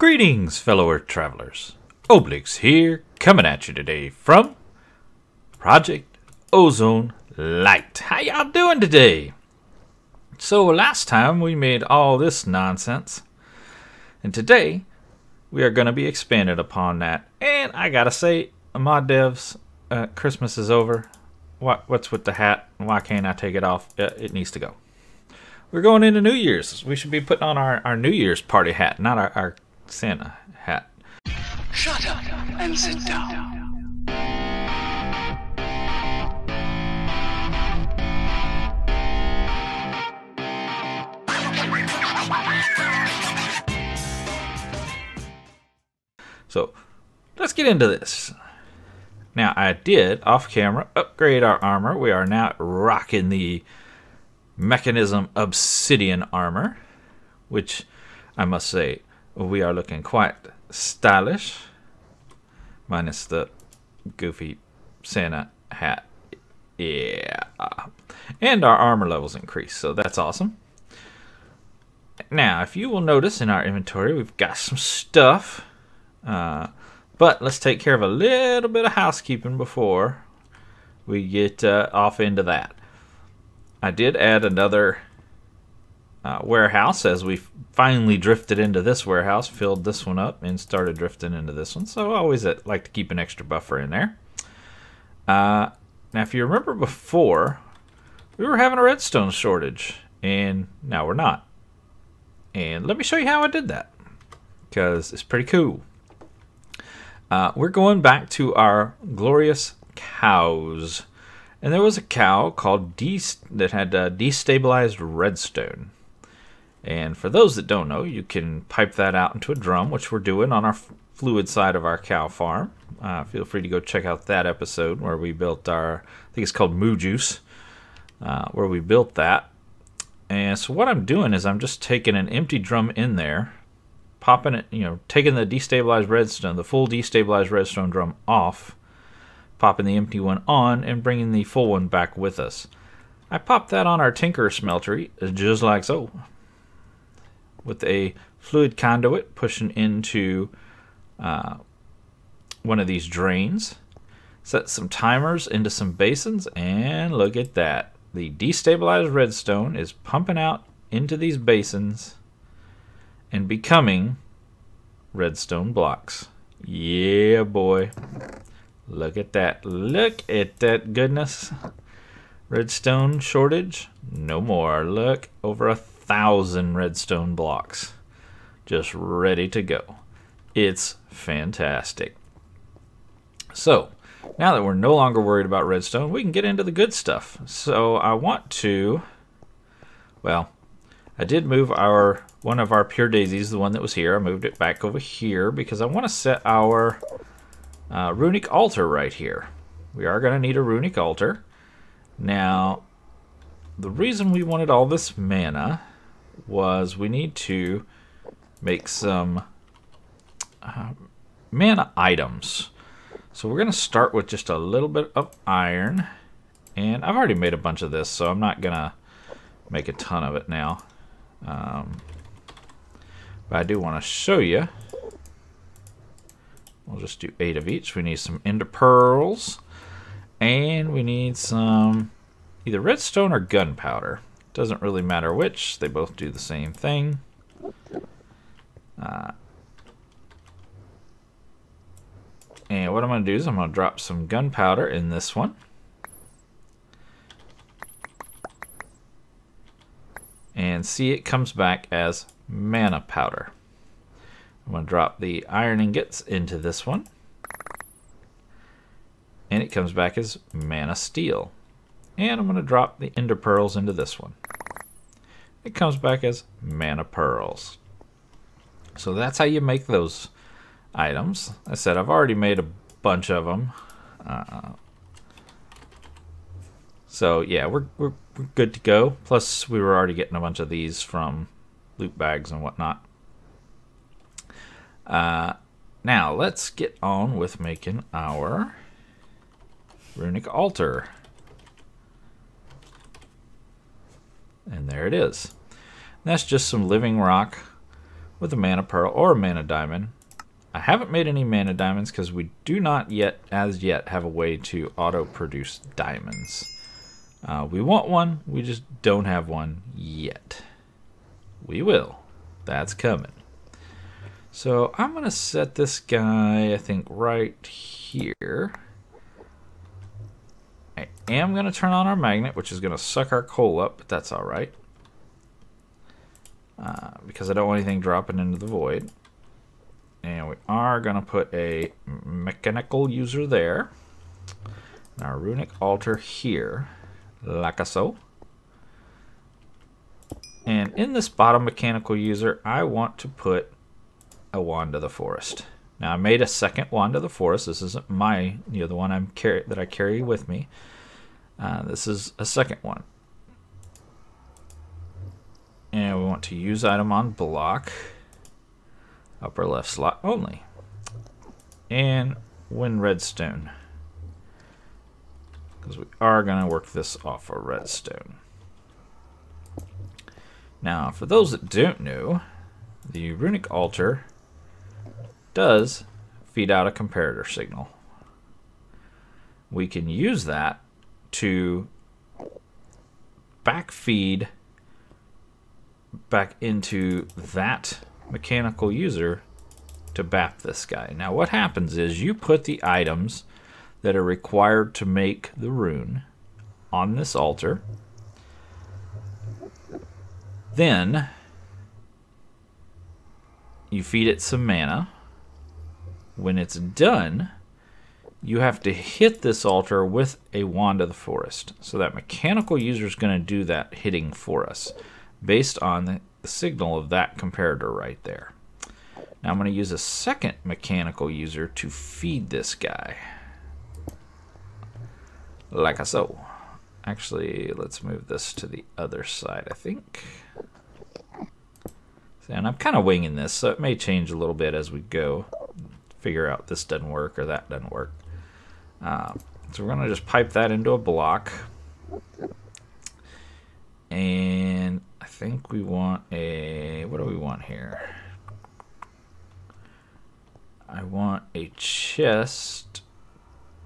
Greetings, fellow Earth travelers. Oblyx here, coming at you today from Project Ozone Lite. How y'all doing today? So last time we made all this nonsense, and today we are going to be expanded upon that. And I gotta say, mod devs, uh, Christmas is over. What what's with the hat? Why can't I take it off? Uh, it needs to go. We're going into New Year's. We should be putting on our, our New Year's party hat, not our, our Santa hat. Shut up and sit down. So let's get into this. Now, I did off camera upgrade our armor. We are now rocking the Mekanism Obsidian armor, which I must say we are looking quite stylish, minus the goofy Santa hat. Yeah. And our armor levels increase, so that's awesome. Now, if you will notice in our inventory, we've got some stuff. Uh, but let's take care of a little bit of housekeeping before we get uh, off into that. I did add another uh, warehouse as we finally drifted into this warehouse, filled this one up, and started drifting into this one. So I always uh, like to keep an extra buffer in there. Uh, now, if you remember before, we were having a redstone shortage, and now we're not. And let me show you how I did that, because it's pretty cool. Uh, we're going back to our glorious cows. And there was a cow called De- that had uh, destabilized redstone. And for those that don't know, you can pipe that out into a drum, which we're doing on our fluid side of our cow farm. Uh, feel free to go check out that episode where we built our, I think it's called Moo Juice, uh, where we built that. And so what I'm doing is I'm just taking an empty drum in there, popping it, you know, taking the destabilized redstone, the full destabilized redstone drum off, popping the empty one on, and bringing the full one back with us. I popped that on our Tinker smeltery, just like so, with a fluid conduit pushing into uh, one of these drains. Set some timers into some basins, and look at that. The destabilized redstone is pumping out into these basins and becoming redstone blocks. Yeah, boy. Look at that. Look at that goodness. Redstone shortage? No more. Look, over a thousand redstone blocks. Just ready to go. It's fantastic. So, now that we're no longer worried about redstone, we can get into the good stuff. So I want to, well, I did move our one of our pure daisies, the one that was here. I moved it back over here because I want to set our uh, runic altar right here. We are going to need a runic altar. Now, the reason we wanted all this mana was we need to make some uh, mana items. So we're going to start with just a little bit of iron. And I've already made a bunch of this, so I'm not going to make a ton of it now. Um, but I do want to show you. We'll just do eight of each. We need some ender pearls. And we need some either redstone or gunpowder. Doesn't really matter which. They both do the same thing. Uh, and what I'm going to do is I'm going to drop some gunpowder in this one. And see it comes back as mana powder. I'm going to drop the iron ingots into this one. And it comes back as mana steel. And I'm going to drop the ender pearls into this one. It comes back as mana pearls. So that's how you make those items. I said I've already made a bunch of them. Uh, so yeah, we're, we're, we're good to go. Plus we were already getting a bunch of these from loot bags and whatnot. Uh, now let's get on with making our runic altar. And there it is. That's just some living rock with a mana pearl or a mana diamond. I haven't made any mana diamonds because we do not yet, as yet, have a way to auto produce diamonds. Uh, we want one, we just don't have one yet. We will. That's coming. So I'm going to set this guy, I think, right here. Am going to turn on our magnet, which is going to suck our coal up, but that's all right. Uh, because I don't want anything dropping into the void. And we are going to put a mechanical user there. And our runic altar here, like so. And in this bottom mechanical user, I want to put a wand of the forest. Now I made a second wand of the forest. This isn't my, you know, the one I'm carry that I carry with me. Uh, this is a second one. And we want to use item on block, upper left slot only. And win redstone. Because we are going to work this off a of redstone. Now, for those that don't know, the runic altar does feed out a comparator signal. We can use that to backfeed back into that mechanical user to bap this guy. Now what happens is you put the items that are required to make the rune on this altar. Then you feed it some mana. When it's done, you have to hit this altar with a Wand of the Forest. So that mechanical user is going to do that hitting for us based on the, signal of that comparator right there. Now I'm going to use a second mechanical user to feed this guy. Like so. Actually, let's move this to the other side, I think. And I'm kind of winging this, so it may change a little bit as we go. Figure out this doesn't work or that doesn't work. Uh, so we're going to just pipe that into a block. And I think we want a... What do we want here? I want a chest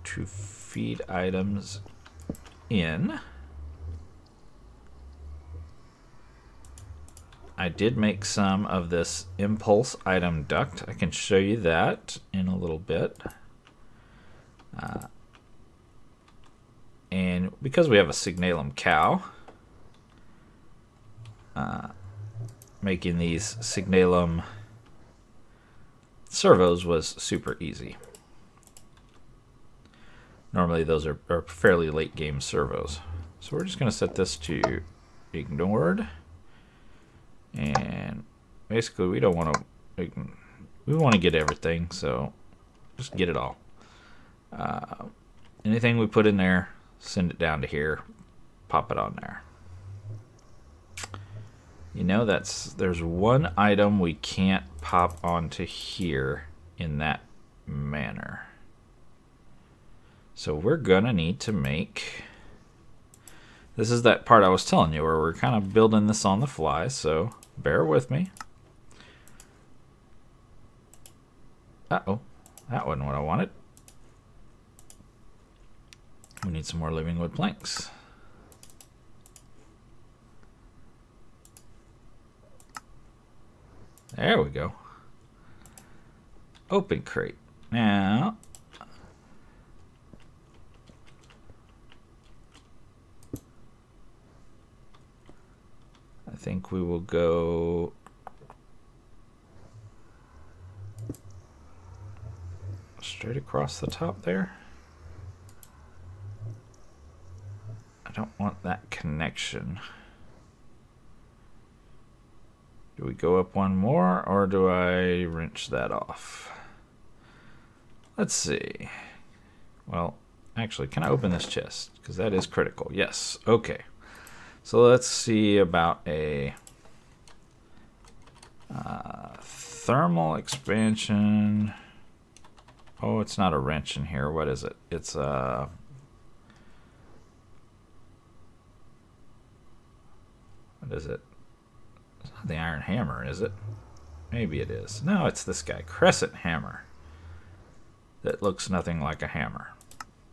to feed items in. I did make some of this impulse item duct. I can show you that in a little bit. Uh, and because we have a signalum cow, uh, making these signalum servos was super easy. Normally those are, are fairly late game servos. So we're just going to set this to ignored. And basically we don't want to, we want to get everything, so just get it all. Uh, anything we put in there, send it down to here, pop it on there. You know, that's there's one item we can't pop onto here in that manner. So we're gonna need to make this is that part I was telling you where we're kind of building this on the fly, so bear with me. Uh-oh, that wasn't what I wanted. We need some more living wood planks. There we go. Open crate. Now, I think we will go straight across the top there. I don't want that connection. Do we go up one more or do I wrench that off? Let's see. Well, actually, can I open this chest? Because that is critical. Yes. Okay. So let's see about a uh, thermal expansion. Oh, it's not a wrench in here. What is it? It's a... what is it? the iron hammer, is it? Maybe it is. No, it's this guy, Crescent Hammer. That looks nothing like a hammer.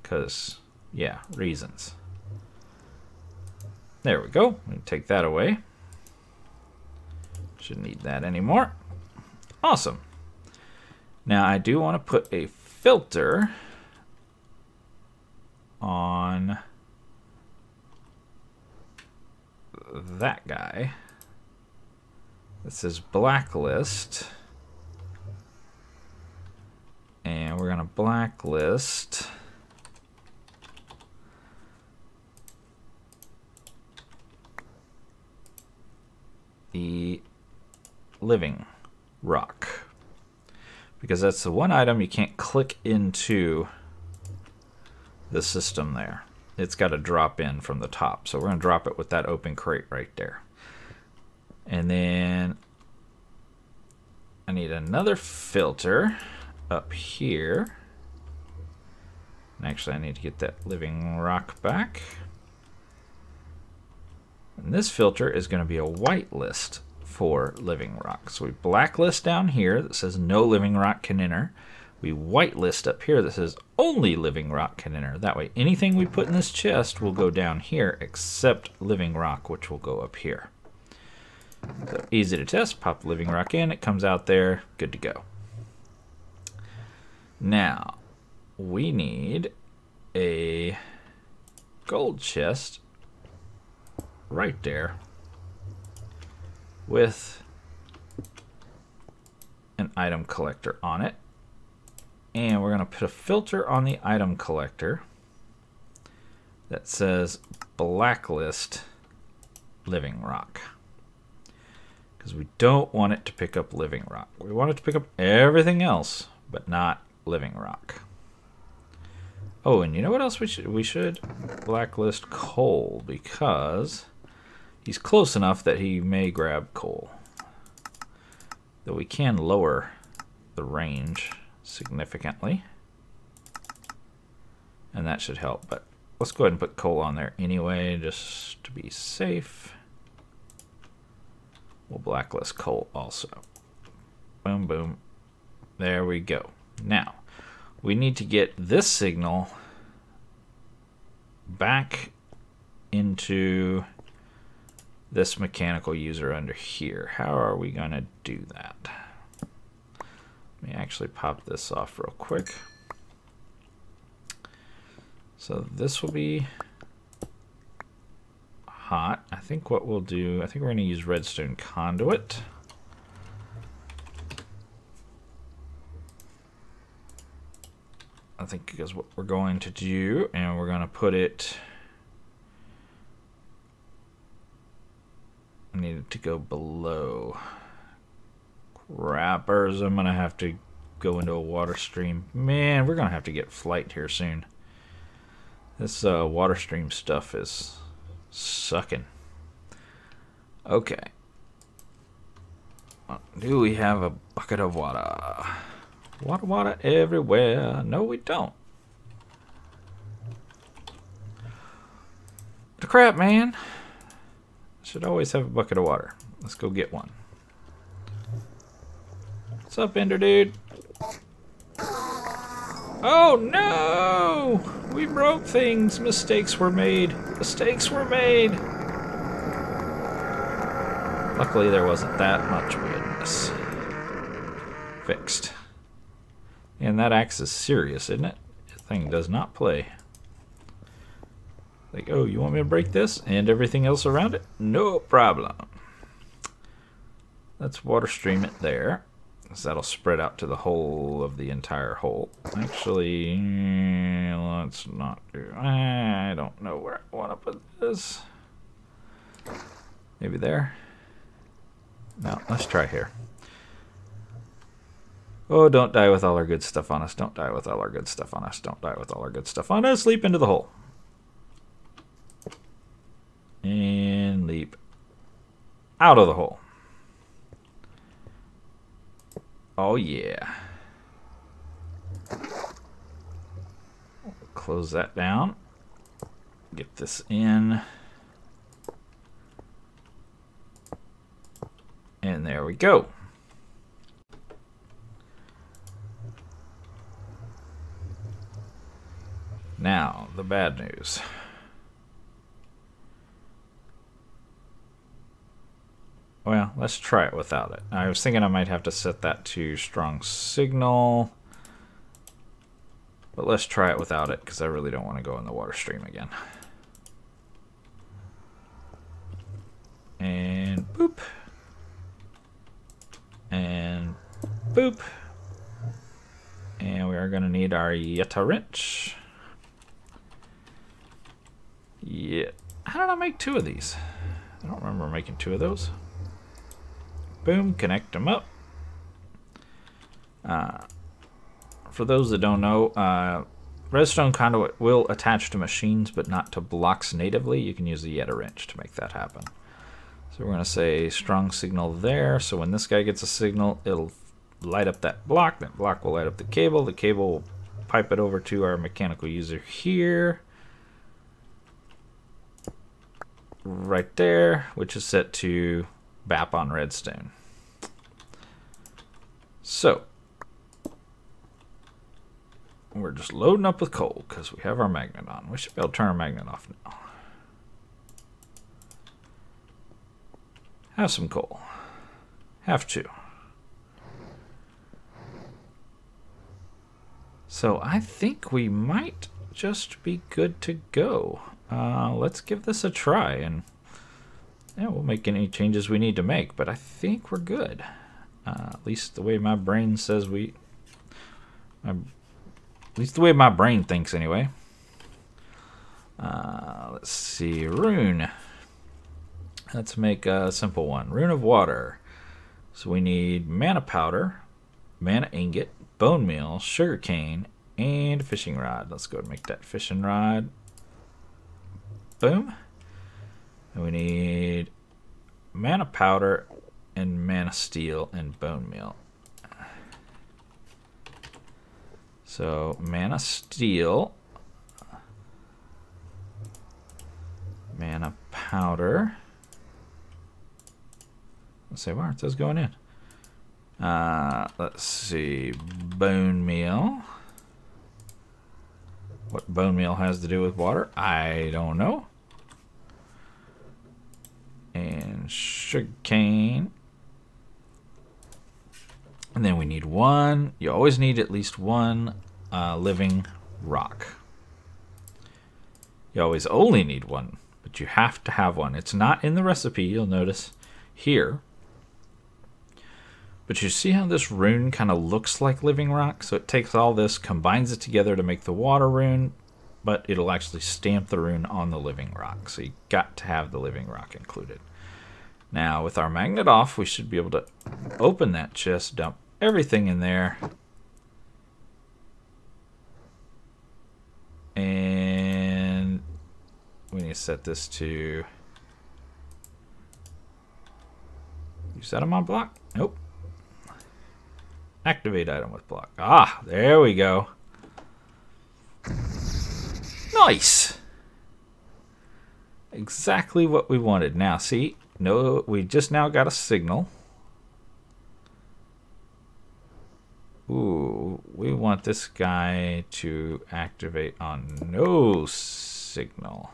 Because, yeah, reasons. There we go. We take that away. Shouldn't need that anymore. Awesome. Now I do want to put a filter on that guy. This is blacklist. And we're going to blacklist the living rock. Because that's the one item you can't click into the system there. It's got to drop in from the top. So we're going to drop it with that open crate right there. And then I need another filter up here. And actually, I need to get that living rock back. And this filter is going to be a whitelist for living rock. So we blacklist down here that says no living rock can enter. We whitelist up here that says only living rock can enter. That way anything we put in this chest will go down here except living rock, which will go up here. So easy to test. Pop living rock in. It comes out there. Good to go. Now, we need a gold chest right there with an item collector on it. And we're going to put a filter on the item collector that says blacklist living rock because we don't want it to pick up living rock. We want it to pick up everything else, but not living rock. Oh, and you know what else we should we should blacklist coal because he's close enough that he may grab coal. Though we can lower the range significantly. And that should help, but let's go ahead and put coal on there anyway, just to be safe. We'll blacklist coal also. Boom, boom. There we go. Now, we need to get this signal back into this mechanical user under here. How are we going to do that? Let me actually pop this off real quick. So this will be hot. I think what we'll do, I think we're going to use redstone conduit. I think because what we're going to do, and we're going to put it, I need it to go below. Crappers, I'm going to have to go into a water stream. Man, we're going to have to get flight here soon. This uh, water stream stuff is Sucking. Okay. Do we have a bucket of water? Water, water everywhere. No, we don't. The crap, man. Should always have a bucket of water. Let's go get one. What's up, Ender Dude? Oh no! We broke things. Mistakes were made. Mistakes were made. Luckily, there wasn't that much weirdness. Fixed. And that axe is serious, isn't it? The thing does not play. Like, oh, you want me to break this and everything else around it? No problem. Let's water stream it there. So that'll spread out to the whole of the entire hole. Actually, let's not do... I don't know where I want to put this. Maybe there? No, let's try here. Oh, don't die with all our good stuff on us. Don't die with all our good stuff on us. Don't die with all our good stuff on us. Leap into the hole. And leap out of the hole. Oh, yeah. Close that down. Get this in. And there we go. Now, the bad news. Well, let's try it without it. I was thinking I might have to set that to strong signal. But let's try it without it because I really don't want to go in the water stream again. And boop. And boop. And we are going to need our Yeta wrench. Yeah. How did I make two of these? I don't remember making two of those. Boom, connect them up. Uh, for those that don't know, uh, Redstone Conduit will attach to machines, but not to blocks natively. You can use the Yeta wrench to make that happen. So we're going to say strong signal there. So when this guy gets a signal, it'll light up that block. That block will light up the cable. The cable will pipe it over to our mechanical user here. Right there, which is set to BAP on redstone. So, we're just loading up with coal because we have our magnet on. We should be able to turn our magnet off now. Have some coal. Have two. So I think we might just be good to go. Uh, let's give this a try and yeah, we'll make any changes we need to make, but I think we're good. Uh, at least the way my brain says we... My, at least the way my brain thinks, anyway. Uh, let's see. Rune. Let's make a simple one. Rune of Water. So we need mana powder, mana ingot, bone meal, sugar cane, and fishing rod. Let's go and make that fishing rod. Boom. And we need mana powder and mana steel and bone meal. So mana steel, mana powder. Let's where it says going in. Uh, let's see, bone meal. What bone meal has to do with water? I don't know. And sugar cane. And then we need one. You always need at least one uh, living rock. You always only need one, but you have to have one. It's not in the recipe, you'll notice here. But you see how this rune kind of looks like living rock? So it takes all this, combines it together to make the water rune, but it'll actually stamp the rune on the living rock. So you got to have the living rock included. Now, with our magnet off, we should be able to open that chest, dump everything in there. And we need to set this to... You set them on block? Nope. Activate item with block. Ah, there we go. Nice! Exactly what we wanted. Now, see, no, we just now got a signal. Ooh, we want this guy to activate on no signal.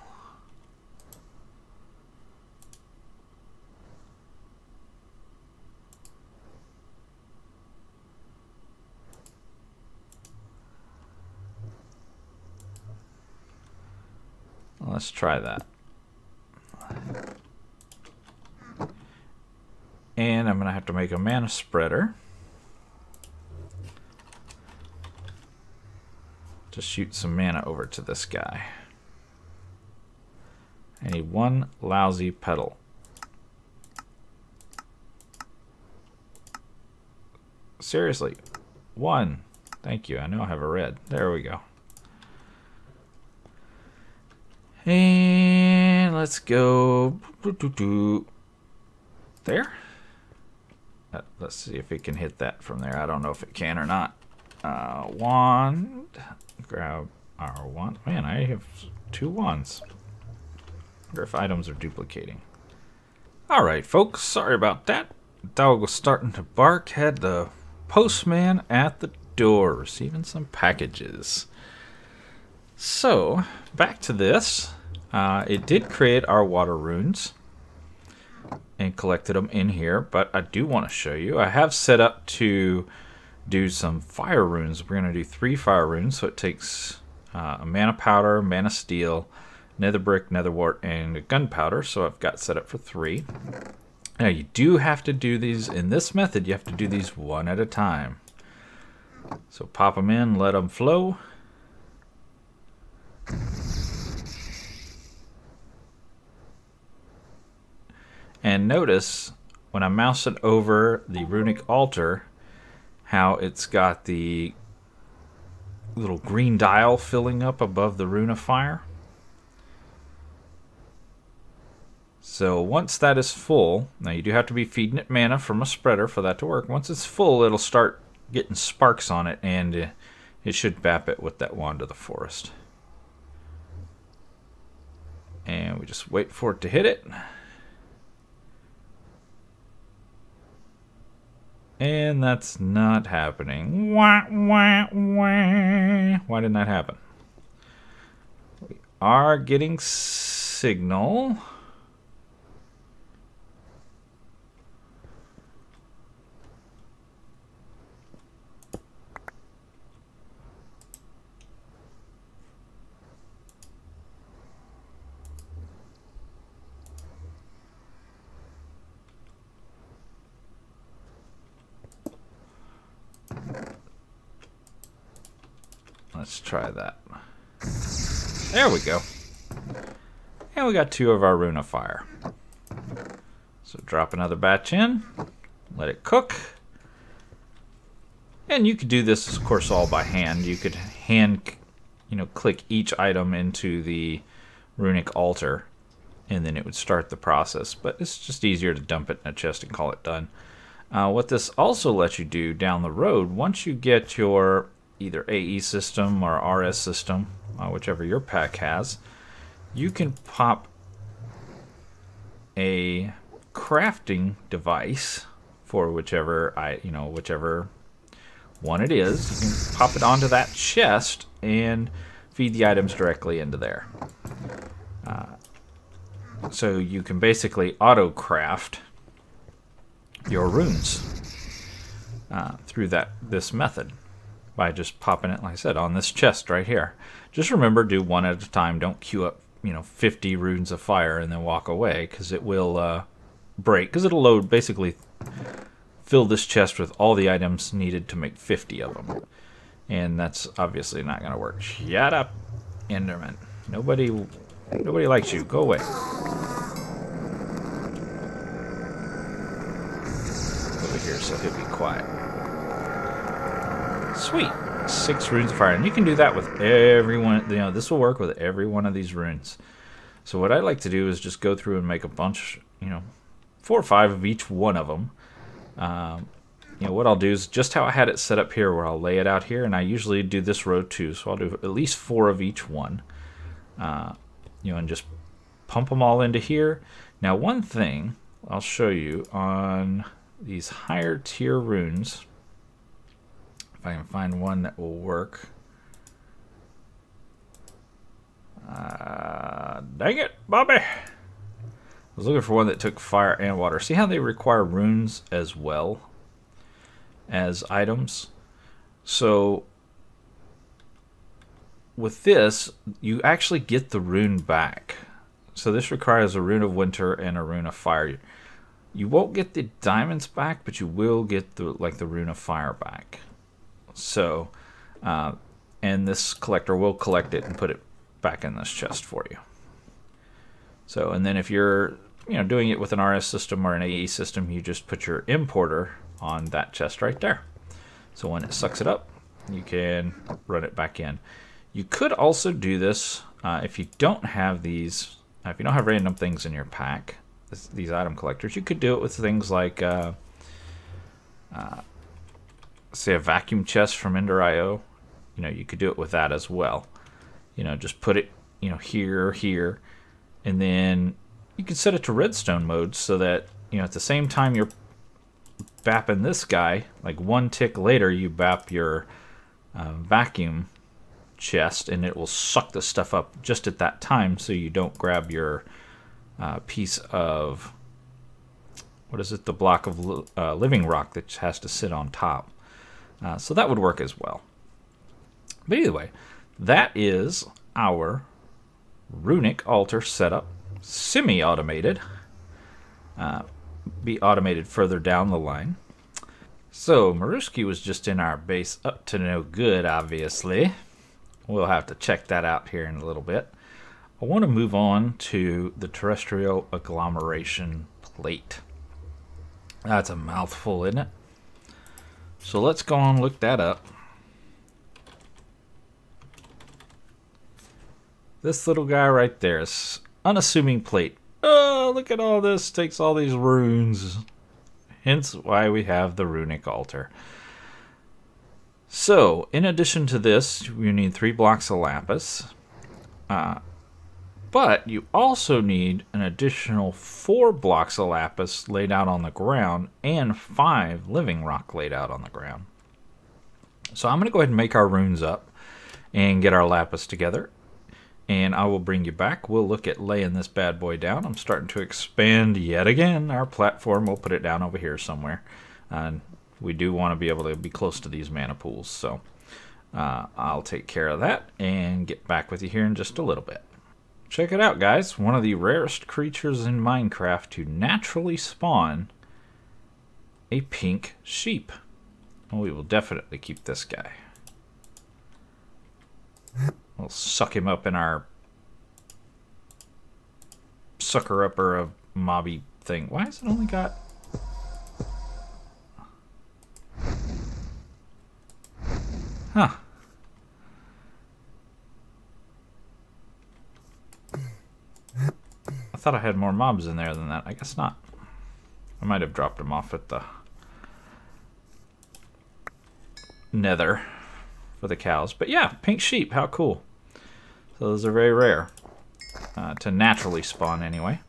Let's try that. And I'm going to have to make a mana spreader. To shoot some mana over to this guy. I need one lousy petal. Seriously, one. Thank you. I know I have a red. There we go. And let's go there. Uh, let's see if it can hit that from there. I don't know if it can or not. Uh, wand. Grab our wand. Man, I have two wands. wonder if items are duplicating. Alright, folks. Sorry about that. Dog was starting to bark. Had the postman at the door receiving some packages. So, back to this. Uh, it did create our water runes and collected them in here, but I do want to show you. I have set up to do some fire runes. We're going to do three fire runes, so it takes uh, a mana powder, mana steel, nether brick, nether wart, and gunpowder. So I've got set up for three. Now you do have to do these in this method. You have to do these one at a time. So pop them in, let them flow. And notice when I mouse it over the runic altar, how it's got the little green dial filling up above the rune of fire. So once that is full, now you do have to be feeding it mana from a spreader for that to work. Once it's full, it'll start getting sparks on it, and uh, it should bap it with that wand of the forest. And we just wait for it to hit it. And that's not happening. Wah, wah, wah. Why didn't that happen? We are getting signal. Let's try that. There we go. And we got two of our Rune of Fire. So drop another batch in, let it cook. And you could do this, of course, all by hand. You could hand, you know, click each item into the runic altar, and then it would start the process. But it's just easier to dump it in a chest and call it done. Uh, what this also lets you do down the road, once you get your either AE system or RS system, uh, whichever your pack has, you can pop a crafting device for whichever I, you know, whichever one it is. You can pop it onto that chest and feed the items directly into there. Uh, so you can basically auto craft your runes uh, through that this method by just popping it, like I said, on this chest right here. Just remember, do one at a time. Don't queue up, you know, 50 runes of fire and then walk away, because it will uh, break, because it'll load, basically fill this chest with all the items needed to make 50 of them. And that's obviously not going to work. Shut up, Enderman. Nobody, nobody likes you. Go away. Over here so he'll be quiet. Sweet. Six runes of fire. And you can do that with every one. You know, this will work with every one of these runes. So what I like to do is just go through and make a bunch, you know, four or five of each one of them. Um, you know, what I'll do is just how I had it set up here where I'll lay it out here. And I usually do this row too. So I'll do at least four of each one. Uh, you know, and just pump them all into here. Now, one thing I'll show you on these higher tier runes I can find one that will work. Uh, dang it, Bobby! I was looking for one that took fire and water. See how they require runes as well as items? So with this, you actually get the rune back. So this requires a rune of winter and a rune of fire. You won't get the diamonds back, but you will get the like the rune of fire back. So, uh, and this collector will collect it and put it back in this chest for you. So, and then if you're you know doing it with an RS system or an AE system, you just put your importer on that chest right there. So when it sucks it up, you can run it back in. You could also do this uh, if you don't have these, uh, if you don't have random things in your pack, this, these item collectors, you could do it with things like uh, uh say a vacuum chest from Ender.io, you know, you could do it with that as well. You know, just put it, you know, here, here, and then you can set it to redstone mode so that, you know, at the same time you're bapping this guy, like one tick later you bap your uh, vacuum chest, and it will suck the stuff up just at that time, so you don't grab your uh, piece of what is it? The block of uh, living rock that has to sit on top. Uh, so that would work as well. But either way, that is our runic altar setup, semi-automated. Uh, be automated further down the line. So Mirrusky was just in our base up to no good, obviously. We'll have to check that out here in a little bit. I want to move on to the terrestrial agglomeration plate. That's a mouthful, isn't it? So let's go on look that up. This little guy right there is unassuming plate. Oh, look at all this. Takes all these runes. Hence why we have the runic altar. So, in addition to this, you need three blocks of lapis. Uh, but you also need an additional four blocks of lapis laid out on the ground and five living rock laid out on the ground. So I'm going to go ahead and make our runes up and get our lapis together. And I will bring you back. We'll look at laying this bad boy down. I'm starting to expand yet again our platform. We'll put it down over here somewhere. And we do want to be able to be close to these mana pools. So uh, I'll take care of that and get back with you here in just a little bit. Check it out, guys. One of the rarest creatures in Minecraft to naturally spawn a pink sheep. Well, we will definitely keep this guy. We'll suck him up in our sucker upper of mobby thing. Why has it only got... Huh. Thought I had more mobs in there than that. I guess not. I might have dropped them off at the nether for the cows. But yeah, pink sheep, how cool. So those are very rare uh, to naturally spawn anyway.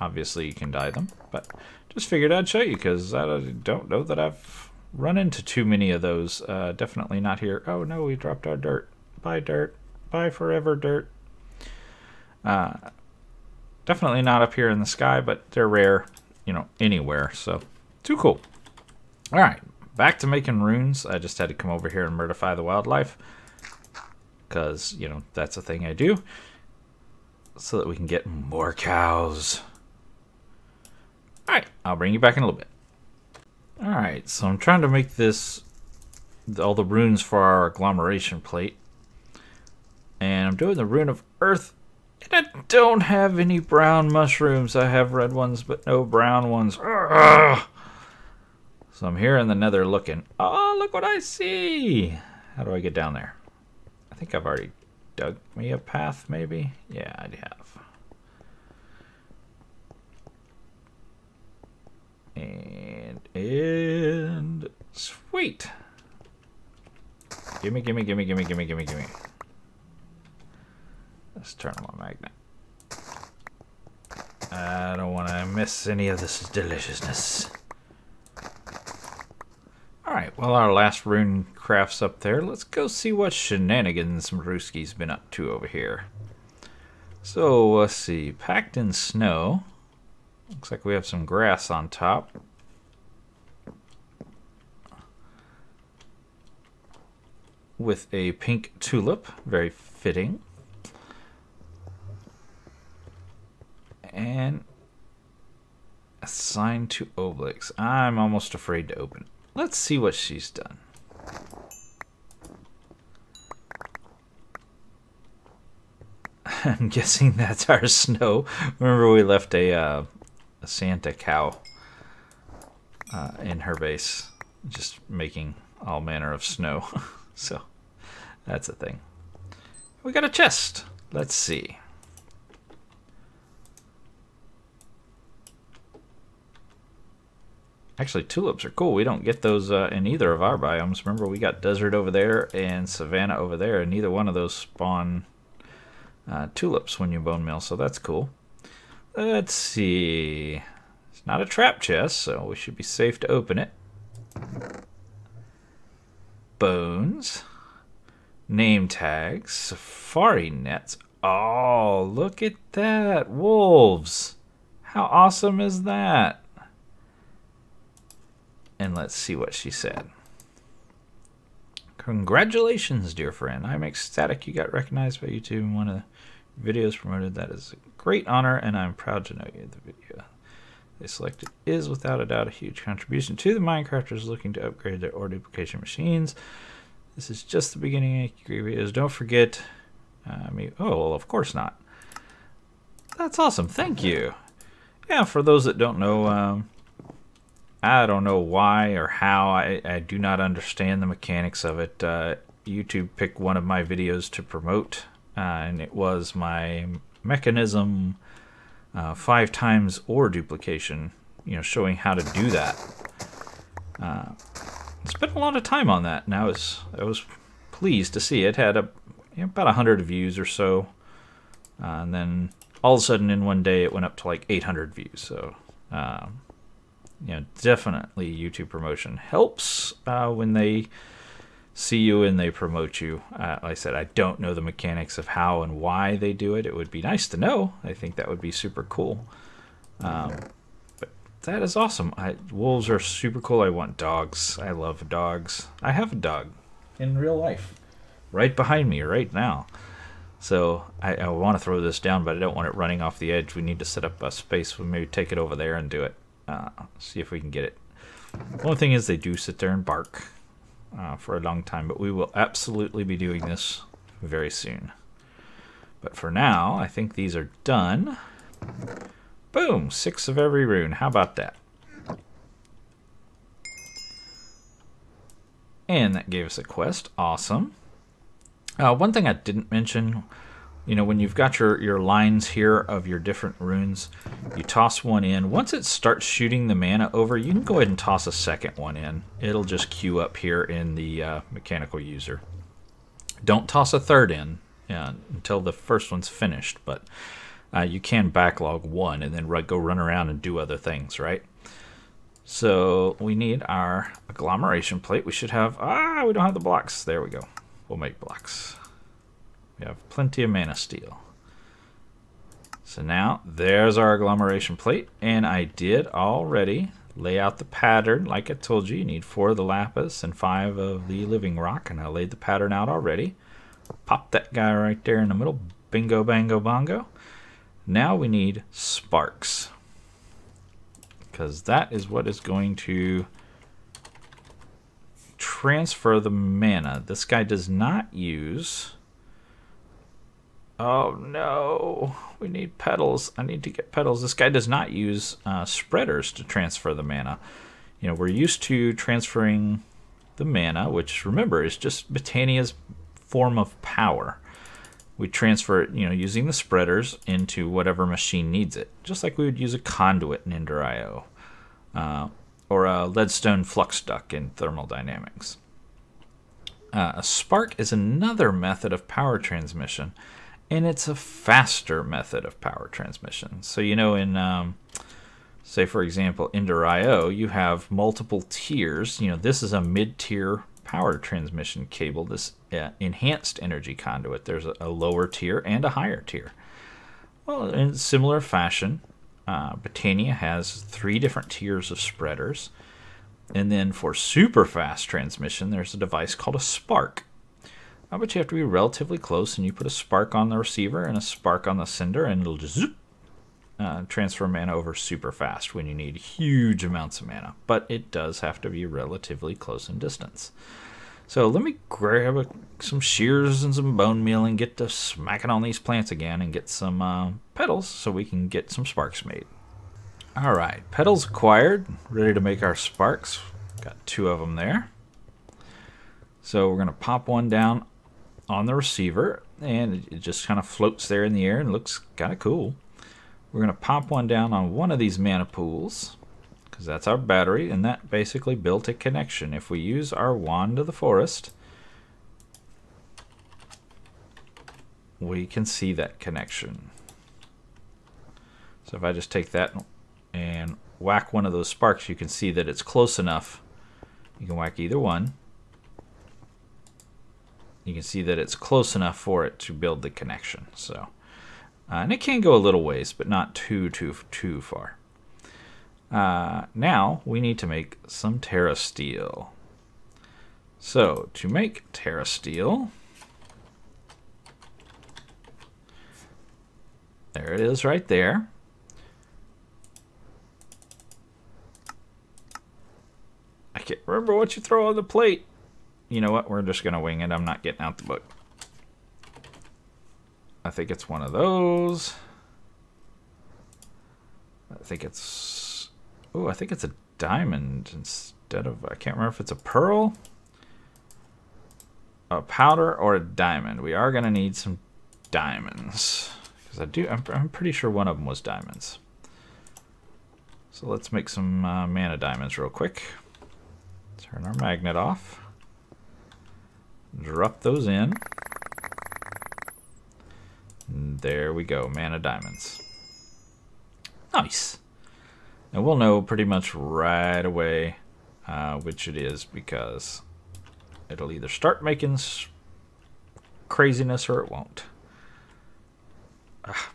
Obviously you can dye them, but just figured I'd show you because I don't know that I've run into too many of those. Uh, definitely not here. Oh no, we dropped our dirt. Bye dirt. Bye forever dirt. Uh, definitely not up here in the sky, but they're rare, you know, anywhere. So too cool. All right, back to making runes. I just had to come over here and murderify the wildlife because, you know, that's a thing I do so that we can get more cows. All right, I'll bring you back in a little bit. All right, so I'm trying to make this, all the runes for our agglomeration plate. And I'm doing the rune of earth. And I don't have any brown mushrooms. I have red ones, but no brown ones. Ugh. So I'm here in the nether looking. Oh, look what I see. How do I get down there? I think I've already dug me a path, maybe? Yeah, I have. And, and, sweet. Gimme, gimme, gimme, gimme, gimme, gimme, gimme. Let's turn on my magnet. I don't want to miss any of this deliciousness. Alright, well our last rune craft's up there. Let's go see what shenanigans Mirrusky's been up to over here. So, let's see. Packed in snow. Looks like we have some grass on top. With a pink tulip. Very fitting. And assigned to Oblyx. I'm almost afraid to open. Let's see what she's done. I'm guessing that's our snow. Remember we left a, uh, a Santa cow uh, in her base, just making all manner of snow. so that's a thing. We got a chest. Let's see. Actually, tulips are cool. We don't get those uh, in either of our biomes. Remember, we got desert over there and savanna over there, and neither one of those spawn uh, tulips when you bone meal, so that's cool. Let's see. It's not a trap chest, so we should be safe to open it. Bones. name tags, safari nets. Oh, look at that. Wolves. How awesome is that? And let's see what she said. Congratulations, dear friend. I'm ecstatic you got recognized by YouTube in one of the videos promoted. That is a great honor, and I'm proud to know you. The video they selected is without a doubt a huge contribution to the Minecrafters looking to upgrade their ore duplication machines. This is just the beginning of videos. Don't forget uh, me. Oh, well, of course not. That's awesome. Thank you. Yeah, for those that don't know, um, I don't know why or how. I, I do not understand the mechanics of it. Uh, YouTube picked one of my videos to promote, uh, and it was my Mekanism uh, five times ore duplication, you know, showing how to do that. Uh, spent a lot of time on that, and I was I was pleased to see it had a you know, about a hundred views or so, uh, and then all of a sudden in one day it went up to like 800 views. So, um, you know, definitely YouTube promotion helps uh, when they see you and they promote you. Uh, like I said, I don't know the mechanics of how and why they do it. It would be nice to know. I think that would be super cool. Um, but that is awesome. I, wolves are super cool. I want dogs. I love dogs. I have a dog in real life, right behind me right now. So I, I want to throw this down, but I don't want it running off the edge. We need to set up a space. We'll maybe take it over there and do it. Uh, see if we can get it. Only thing is they do sit there and bark uh, for a long time, but we will absolutely be doing this very soon. But for now, I think these are done. Boom! Six of every rune. How about that? And that gave us a quest. Awesome. Uh, one thing I didn't mention, you know, when you've got your, your lines here of your different runes, you toss one in. Once it starts shooting the mana over, you can go ahead and toss a second one in. It'll just queue up here in the uh, mechanical user. Don't toss a third in uh, until the first one's finished, but uh, you can backlog one and then go run around and do other things, right? So we need our agglomeration plate. We should have, ah, we don't have the blocks. There we go. We'll make blocks. We have plenty of mana steel. So now there's our agglomeration plate and I did already lay out the pattern. Like I told you you need four of the lapis and five of the living rock and I laid the pattern out already. Pop that guy right there in the middle. Bingo bango bongo. Now we need sparks because that is what is going to transfer the mana. This guy does not use Oh no, we need petals. I need to get petals. This guy does not use uh, spreaders to transfer the mana. You know, we're used to transferring the mana, which remember is just Botania's form of power. We transfer it, you know, using the spreaders into whatever machine needs it, just like we would use a conduit in Ender.io uh, or a leadstone flux duct in thermal dynamics. Uh, a spark is another method of power transmission and it's a faster method of power transmission. So you know, in um, say for example, Ender.io, you have multiple tiers. You know, this is a mid-tier power transmission cable. This uh, enhanced energy conduit. There's a, a, lower tier and a higher tier. Well, in similar fashion, uh, Botania has three different tiers of spreaders. And then for super fast transmission, there's a device called a spark. I bet you have to be relatively close and you put a spark on the receiver and a spark on the sender and it'll just zoop, uh, transfer mana over super fast when you need huge amounts of mana. But it does have to be relatively close in distance. So let me grab a, some shears and some bone meal and get to smacking on these plants again and get some uh, petals so we can get some sparks made. Alright, petals acquired, ready to make our sparks. Got two of them there. So we're going to pop one down on the receiver and it just kind of floats there in the air and looks kind of cool. We're going to pop one down on one of these mana pools because that's our battery and that basically built a connection. If we use our wand of the forest, we can see that connection. So if I just take that and whack one of those sparks, you can see that it's close enough. You can whack either one you can see that it's close enough for it to build the connection. So, uh, and it can go a little ways, but not too too too far. Uh, now we need to make some Terra steel. So to make Terra steel, there it is right there. I can't remember what you throw on the plate. You know what? We're just going to wing it. I'm not getting out the book. I think it's one of those. I think it's... Oh, I think it's a diamond instead of... I can't remember if it's a pearl, a powder, or a diamond. We are going to need some diamonds. Because I do... I'm, I'm pretty sure one of them was diamonds. So let's make some uh, mana diamonds real quick. Turn our magnet off. Drop those in. There we go, mana diamonds. Nice. And we'll know pretty much right away uh, which it is because it'll either start making craziness or it won't.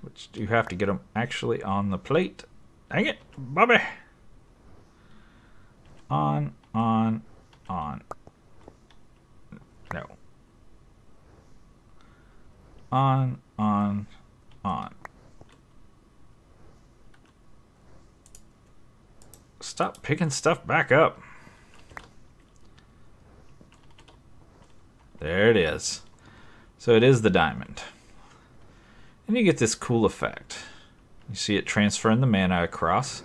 Which you have to get them actually on the plate. Dang it, Bobby! On, on, on. No. On, on, on. Stop picking stuff back up. There it is. So it is the diamond. And you get this cool effect. You see it transferring the mana across.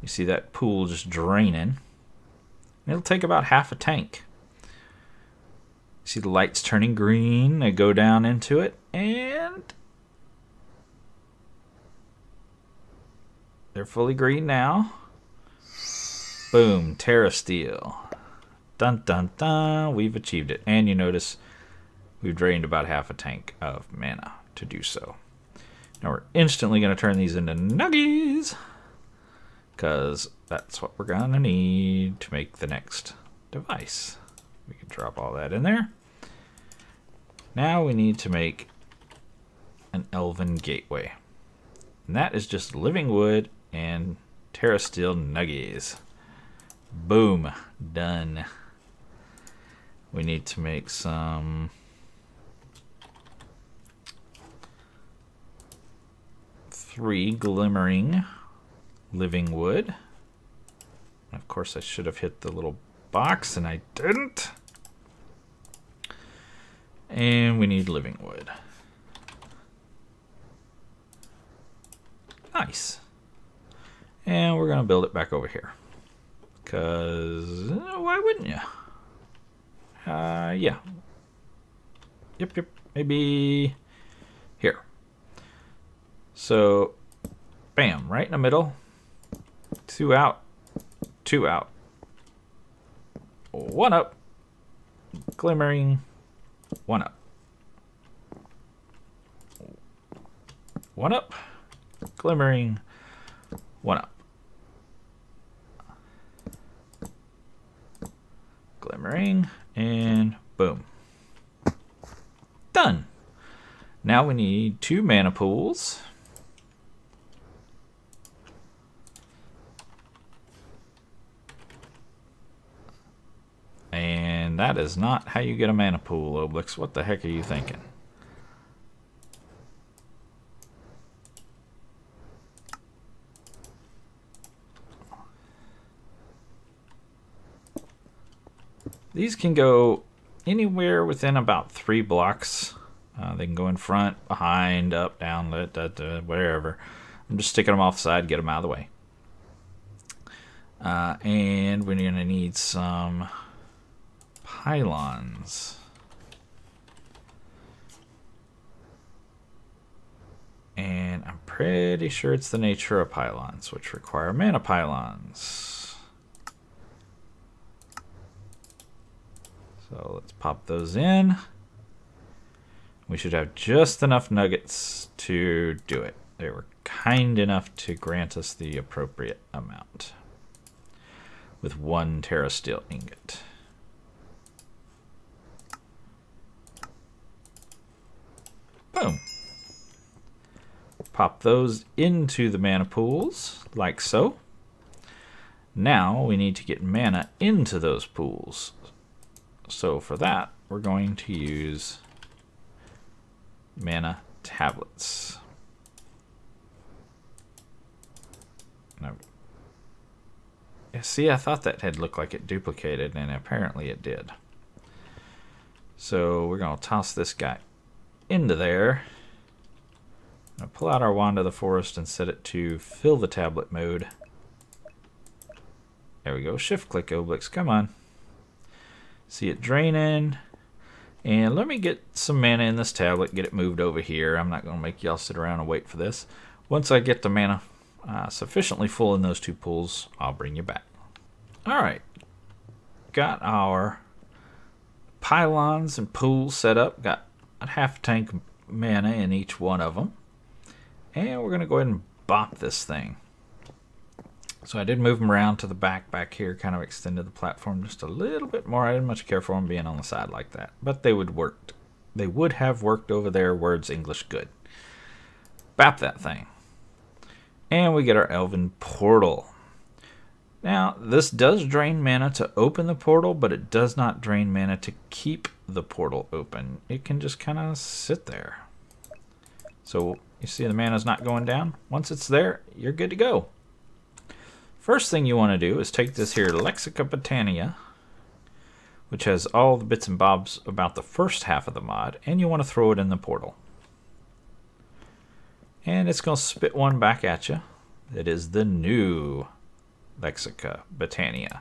You see that pool just draining. It'll take about half a tank. See the lights turning green. I go down into it, and they're fully green now. Boom, Terra Steel. Dun dun dun. We've achieved it. And you notice we've drained about half a tank of mana to do so. Now we're instantly going to turn these into nuggies because that's what we're going to need to make the next device. We can drop all that in there. Now we need to make an elven gateway. And that is just living wood and Terra Steel nuggies. Boom. Done. We need to make some three glimmering living wood. Of course, I should have hit the little box, and I didn't. And we need living wood. Nice. And we're going to build it back over here. Because, uh, why wouldn't you? Uh, yeah. Yep, yep. Maybe here. So, bam, right in the middle. Two out. Two out. One up. Glimmering. One up. One up. Glimmering. One up. Glimmering. And boom. Done. Now we need two mana pools. And that is not how you get a mana pool, Oblyx. What the heck are you thinking? These can go anywhere within about three blocks. Uh, they can go in front, behind, up, down, wherever. I'm just sticking them off the side, get them out of the way. Uh, and we're going to need some pylons. And I'm pretty sure it's the Natura pylons, which require mana pylons. So let's pop those in. We should have just enough nuggets to do it. They were kind enough to grant us the appropriate amount with one Terra Steel ingot. Pop those into the mana pools, like so. Now we need to get mana into those pools. So for that, we're going to use mana tablets. No. See, I thought that had looked like it duplicated, and apparently it did. So we're going to toss this guy into there. pull out our Wand of the Forest and set it to fill the tablet mode. There we go. Shift click Oblyx. Come on. See it draining. And let me get some mana in this tablet, get it moved over here. I'm not going to make y'all sit around and wait for this. Once I get the mana uh, sufficiently full in those two pools, I'll bring you back. Alright. Got our pylons and pools set up. Got a half tank mana in each one of them. And we're going to go ahead and bop this thing. So I did move them around to the back back here, kind of extended the platform just a little bit more. I didn't much care for them being on the side like that, but they would work. They would have worked over there. Words English good. Bap that thing. And we get our Elven Portal. Now, this does drain mana to open the portal, but it does not drain mana to keep the portal open. It can just kind of sit there. So, you see the mana's not going down? Once it's there, you're good to go. First thing you want to do is take this here Lexica Botania, which has all the bits and bobs about the first half of the mod, and you want to throw it in the portal. And it's going to spit one back at you. It is the new Lexica Botania.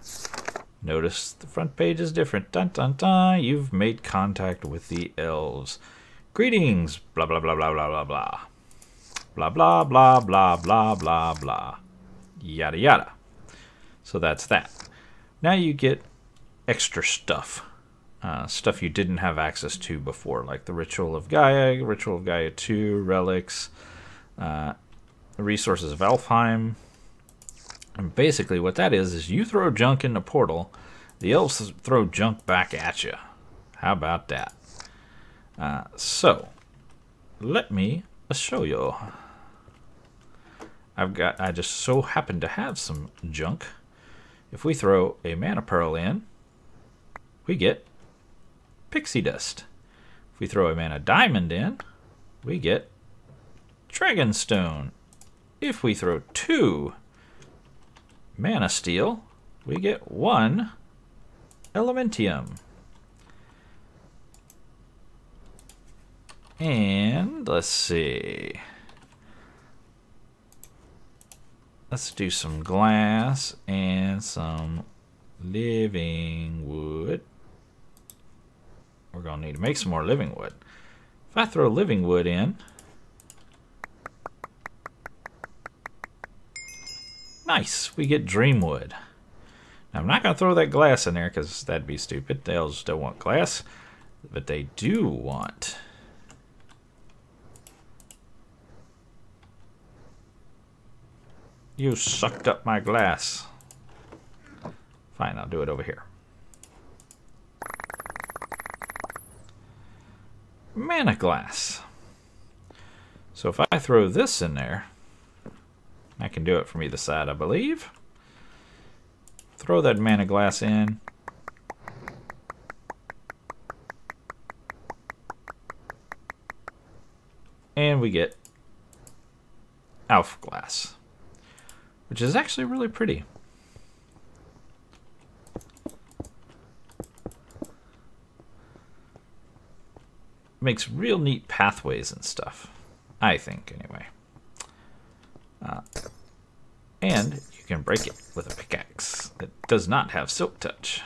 Notice the front page is different. Dun dun dun. You've made contact with the elves. Greetings. Blah blah blah blah blah blah blah. Blah blah blah blah blah blah blah yada yada. So that's that. Now you get extra stuff. Uh, stuff you didn't have access to before, like the Ritual of Gaia, Ritual of Gaia 2, relics, uh, resources of Alfheim. And basically, what that is, is you throw junk in the portal, the elves throw junk back at you. How about that? Uh, so, let me show you. I've got, I just so happen to have some junk. If we throw a mana pearl in, we get pixie dust. If we throw a mana diamond in, we get dragonstone. If we throw two mana steel, we get one elementium. And let's see. let's do some glass and some living wood. We're going to need to make some more living wood. If I throw living wood in, nice, we get Dreamwood. Now, I'm not going to throw that glass in there because that'd be stupid. They all don't want glass, but they do want You sucked up my glass. Fine, I'll do it over here. Mana glass. So if I throw this in there, I can do it from either side, I believe. Throw that mana glass in. And we get Elf glass which is actually really pretty. Makes real neat pathways and stuff. I think, anyway. Uh, and you can break it with a pickaxe. It does not have silk touch.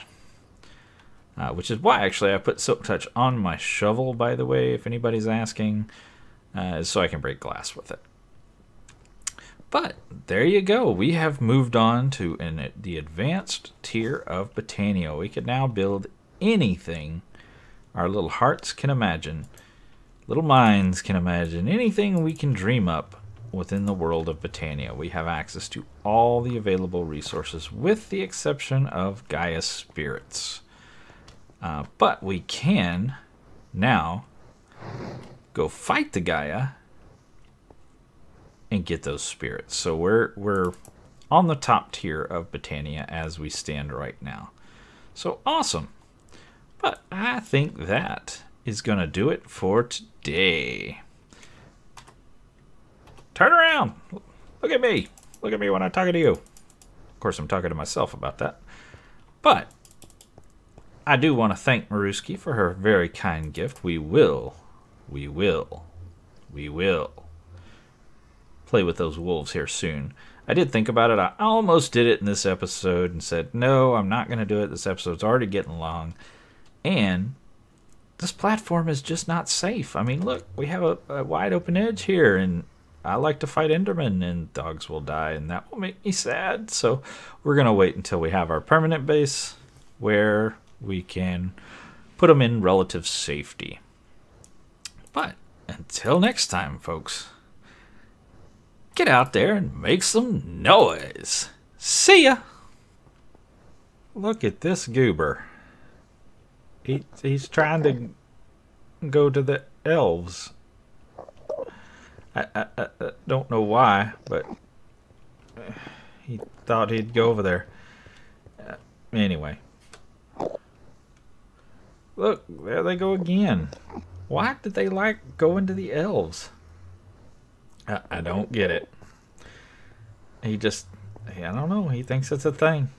Uh, which is why, actually, I put silk touch on my shovel, by the way, if anybody's asking, uh, so I can break glass with it. But there you go. We have moved on to an, the advanced tier of Botania. We can now build anything our little hearts can imagine, little minds can imagine, anything we can dream up within the world of Botania. We have access to all the available resources with the exception of Gaia spirits. Uh, but we can now go fight the Gaia and get those spirits. So we're we're on the top tier of Botania as we stand right now. So awesome. But I think that is going to do it for today. Turn around. Look at me. Look at me when I'm talking to you. Of course, I'm talking to myself about that. But I do want to thank Mirrusky for her very kind gift. We will, we will, we will play with those wolves here soon. I did think about it. I almost did it in this episode and said, no, I'm not going to do it. This episode's already getting long. And this platform is just not safe. I mean, look, we have a, a wide open edge here, and I like to fight Endermen, and dogs will die, and that will make me sad. So we're going to wait until we have our permanent base where we can put them in relative safety. But until next time, folks get out there and make some noise. See ya! Look at this goober. He, he's trying to go to the elves. I, I, I don't know why, but he thought he'd go over there. Uh, anyway. Look, there they go again. Why did they like going to the elves? I, I don't get it. He just, I don't know. He thinks it's a thing.